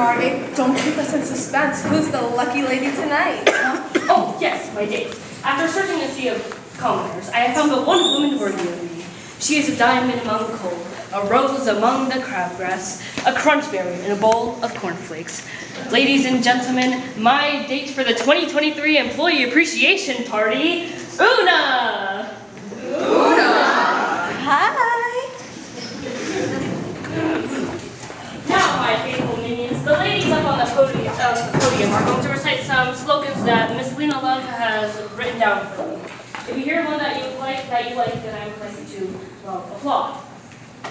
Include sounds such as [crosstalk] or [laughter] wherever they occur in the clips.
Marty. Don't keep us in suspense. Who's the lucky lady tonight? [coughs] Oh, yes, my date. After searching a sea of commoners, I have found but one woman worthy of me. She is a diamond among coal, a rose among the crabgrass, a crunchberry in a bowl of cornflakes. Ladies and gentlemen, my date for the 2023 Employee Appreciation Party, Una! Some slogans that Miss Lena Love has written down for me. If you hear one that you like, that you like, then I would like you to, well, applaud.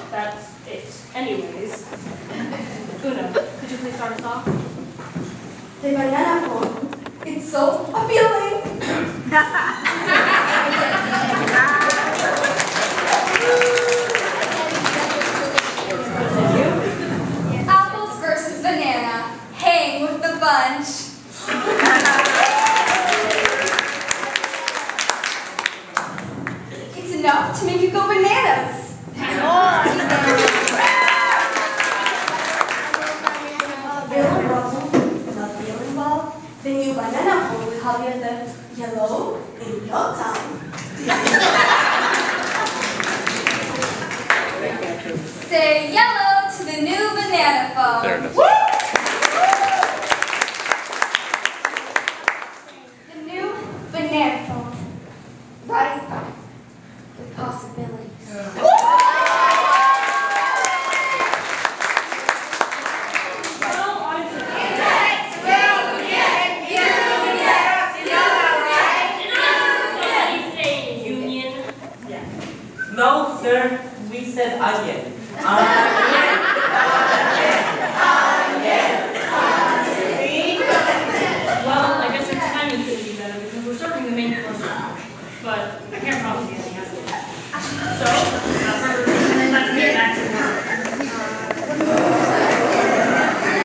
That's it. Anyways, [laughs] Una, could you please start us off? The banana phone. It's so appealing. [coughs] [laughs] enough to make you go bananas. Yellow bubble, the feeling ball, the new banana phone will have you the yellow in no time. Say yellow to the new banana phone. There it is. Woo! Sir, we said again. Again, again, again, again. Well, I guess it's time you could be better because we're serving the main course. But